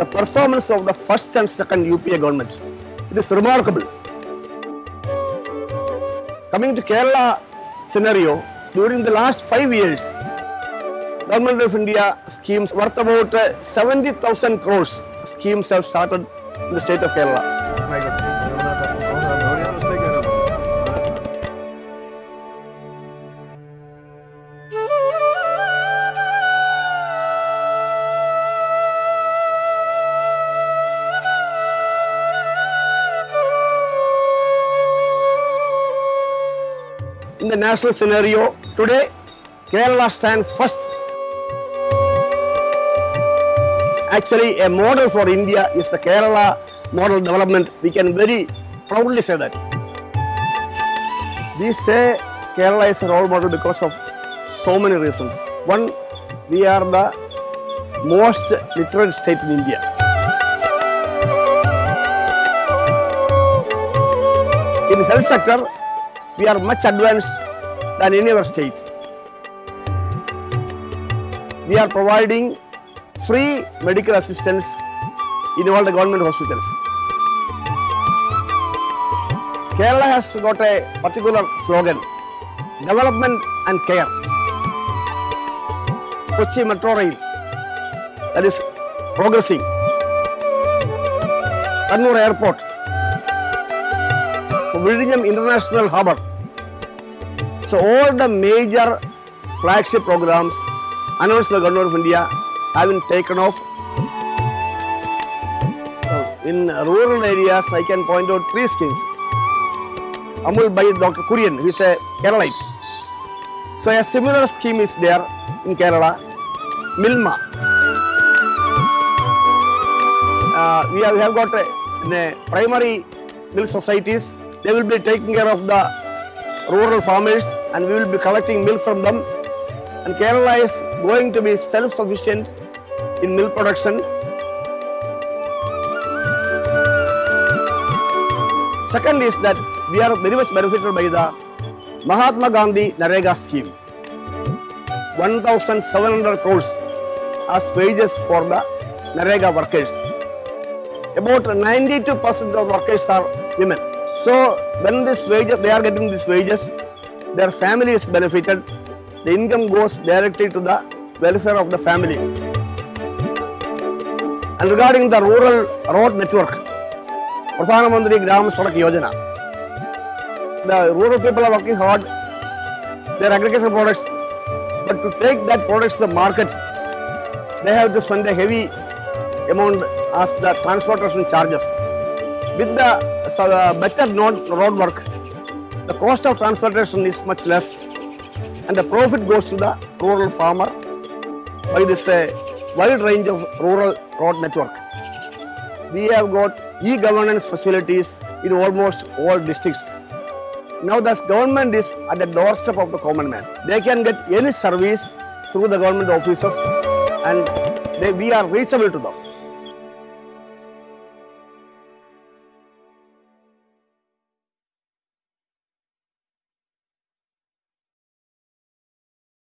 the performance of the first and second UPA government. It is remarkable. Coming to Kerala scenario, during the last five years, Government of India schemes worth about uh, 70,000 crores schemes have started in the state of Kerala. In the national scenario, today Kerala stands first. Actually, a model for India is the Kerala model development. We can very proudly say that. We say Kerala is a role model because of so many reasons. One, we are the most literate state in India. In health sector, we are much advanced than any other state. We are providing free medical assistance in all the government hospitals. Kerala has got a particular slogan development and care. Kochi Metro Rail that is progressing. Kannur Airport, Vizhinjam International Harbour. So all the major flagship programs announced by the Government of India have been taken off. Uh, In rural areas, I can point out three schemes. Amul by Dr. Kurian, who is a Keralite. So a similar scheme is there in Kerala. Milma. Uh, we, have, we have got a primary milk societies. They will be taking care of the rural farmers and we will be collecting milk from them. And Kerala is going to be self-sufficient in milk production. Second is that we are very much benefited by the Mahatma Gandhi NREGA scheme. 1,700 crores as wages for the NREGA workers. About 92% of workers are women. So when this wages, they are getting these wages, their family is benefited. The income goes directly to the welfare of the family. And regarding the rural road network, Pradhana Mantri Gram Sadak Yojana, the rural people are working hard, their agricultural products, but to take that products to the market, they have to spend a heavy amount as the transportation charges. With the so, uh, better road work, the cost of transportation is much less and the profit goes to the rural farmer by this uh, wide range of rural road network. We have got e-governance facilities in almost all districts. Now the government is at the doorstep of the common man. They can get any service through the government offices and they, we are reachable to them.